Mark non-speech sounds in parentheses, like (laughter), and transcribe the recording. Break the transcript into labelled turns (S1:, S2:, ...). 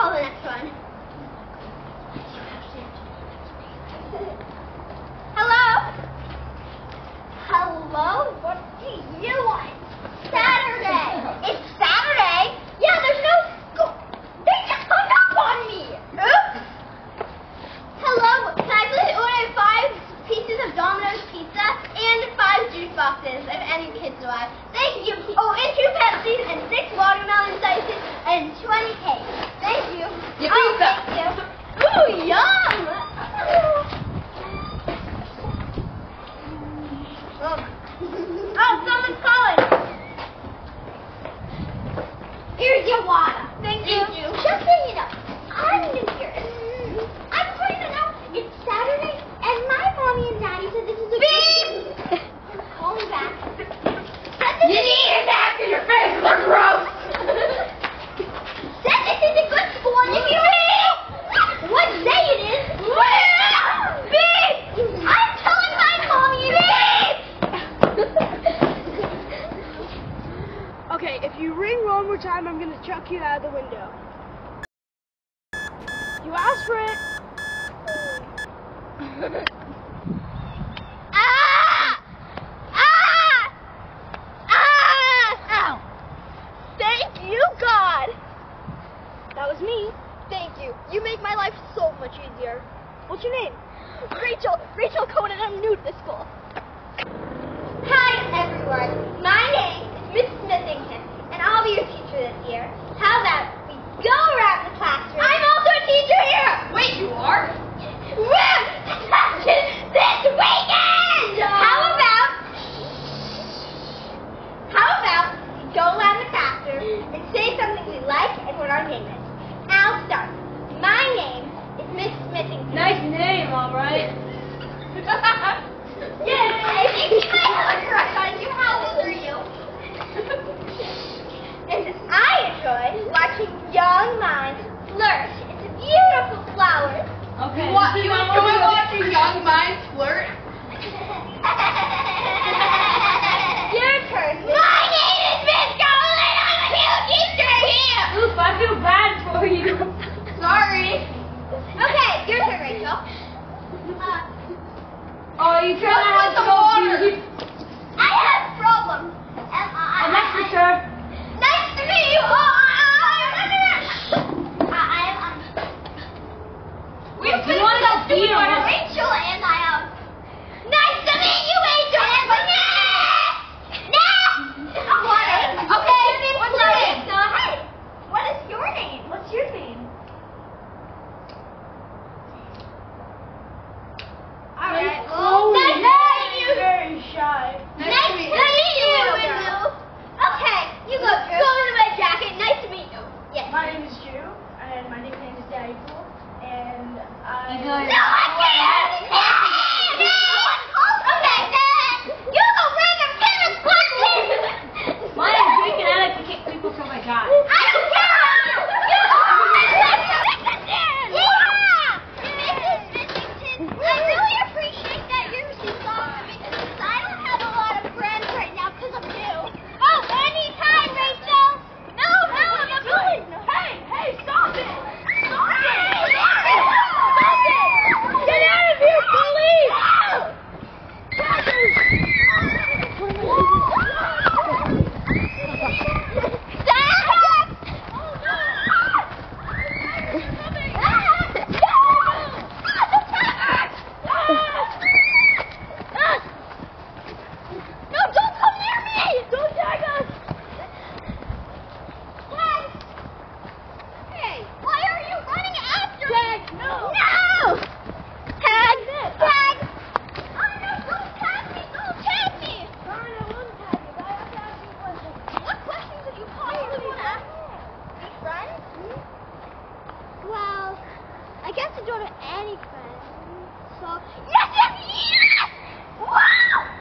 S1: call
S2: the next one? Hello? Hello? What do you want? Saturday. it's Saturday? Yeah, there's no school. They just hung up on me. Oops. Hello, can I please order five pieces of Domino's pizza and five juice boxes if any kids arrive? Thank you. Oh, and two Pepsis and six watermelon slices and 20 cakes.
S1: your water.
S2: Thank, Thank you. you.
S3: Okay, if you ring one more time, I'm gonna chuck you out of the window. You asked for it. (laughs)
S2: ah! Ah! Ah! Ow. Thank you, God.
S3: That was me.
S2: Thank you. You make my life so much easier.
S3: What's your name?
S2: Rachel. Rachel Cohen, and I'm new to this school.
S1: Okay. You,
S2: wa- you enjoy watching young minds
S1: flirt?
S2: Your turn. My name is Miss Golden. I'm a huge teacher here.
S1: Oof, I feel bad for you. Sorry.
S2: Okay, your turn, Rachel. Uh,
S1: oh, you trying to
S2: I can't enjoy any friends. So yes, yes, yes! Wow!